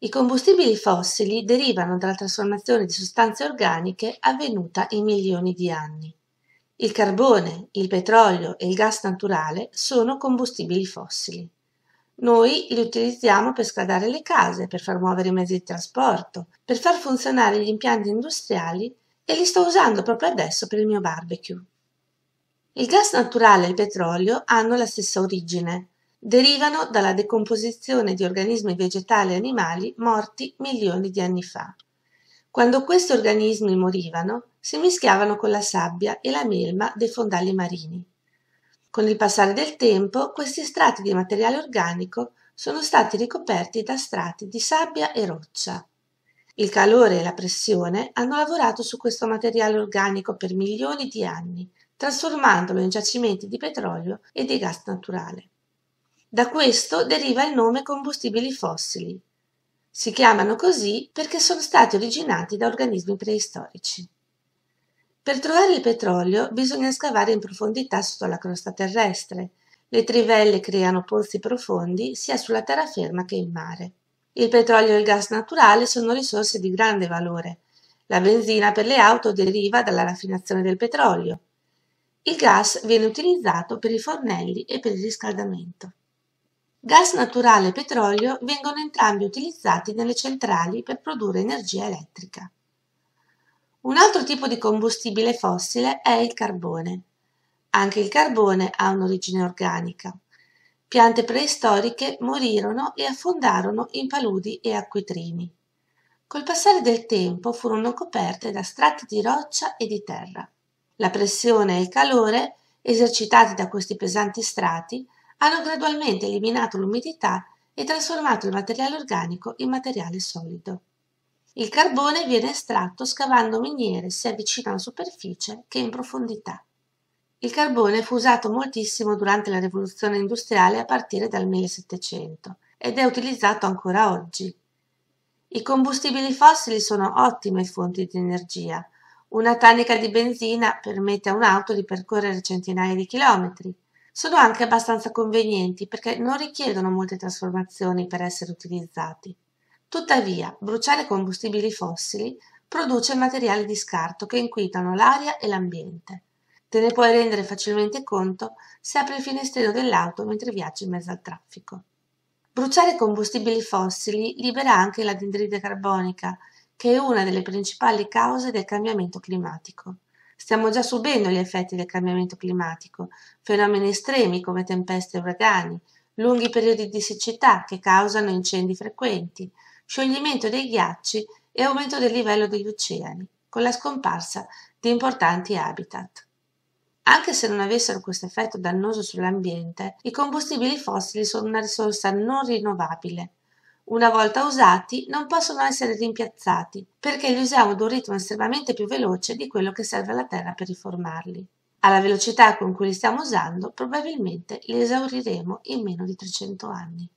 I combustibili fossili derivano dalla trasformazione di sostanze organiche avvenuta in milioni di anni. Il carbone, il petrolio e il gas naturale sono combustibili fossili. Noi li utilizziamo per scaldare le case, per far muovere i mezzi di trasporto, per far funzionare gli impianti industriali e li sto usando proprio adesso per il mio barbecue. Il gas naturale e il petrolio hanno la stessa origine. Derivano dalla decomposizione di organismi vegetali e animali morti milioni di anni fa. Quando questi organismi morivano, si mischiavano con la sabbia e la melma dei fondali marini. Con il passare del tempo, questi strati di materiale organico sono stati ricoperti da strati di sabbia e roccia. Il calore e la pressione hanno lavorato su questo materiale organico per milioni di anni, trasformandolo in giacimenti di petrolio e di gas naturale. Da questo deriva il nome combustibili fossili. Si chiamano così perché sono stati originati da organismi preistorici. Per trovare il petrolio bisogna scavare in profondità sotto la crosta terrestre. Le trivelle creano pozzi profondi sia sulla terraferma che in mare. Il petrolio e il gas naturale sono risorse di grande valore. La benzina per le auto deriva dalla raffinazione del petrolio. Il gas viene utilizzato per i fornelli e per il riscaldamento. Gas naturale e petrolio vengono entrambi utilizzati nelle centrali per produrre energia elettrica. Un altro tipo di combustibile fossile è il carbone. Anche il carbone ha un'origine organica. Piante preistoriche morirono e affondarono in paludi e acquitrini. Col passare del tempo furono coperte da strati di roccia e di terra. La pressione e il calore, esercitati da questi pesanti strati, hanno gradualmente eliminato l'umidità e trasformato il materiale organico in materiale solido. Il carbone viene estratto scavando miniere sia vicino alla superficie che in profondità. Il carbone fu usato moltissimo durante la rivoluzione industriale a partire dal 1700 ed è utilizzato ancora oggi. I combustibili fossili sono ottime fonti di energia. Una tanica di benzina permette a un'auto di percorrere centinaia di chilometri. Sono anche abbastanza convenienti perché non richiedono molte trasformazioni per essere utilizzati. Tuttavia, bruciare combustibili fossili produce materiali di scarto che inquinano l'aria e l'ambiente. Te ne puoi rendere facilmente conto se apri il finestrino dell'auto mentre viaggi in mezzo al traffico. Bruciare combustibili fossili libera anche l'anidride carbonica, che è una delle principali cause del cambiamento climatico. Stiamo già subendo gli effetti del cambiamento climatico, fenomeni estremi come tempeste e uragani, lunghi periodi di siccità che causano incendi frequenti, scioglimento dei ghiacci e aumento del livello degli oceani, con la scomparsa di importanti habitat. Anche se non avessero questo effetto dannoso sull'ambiente, i combustibili fossili sono una risorsa non rinnovabile. Una volta usati non possono essere rimpiazzati perché li usiamo ad un ritmo estremamente più veloce di quello che serve alla Terra per riformarli. Alla velocità con cui li stiamo usando, probabilmente li esauriremo in meno di 300 anni.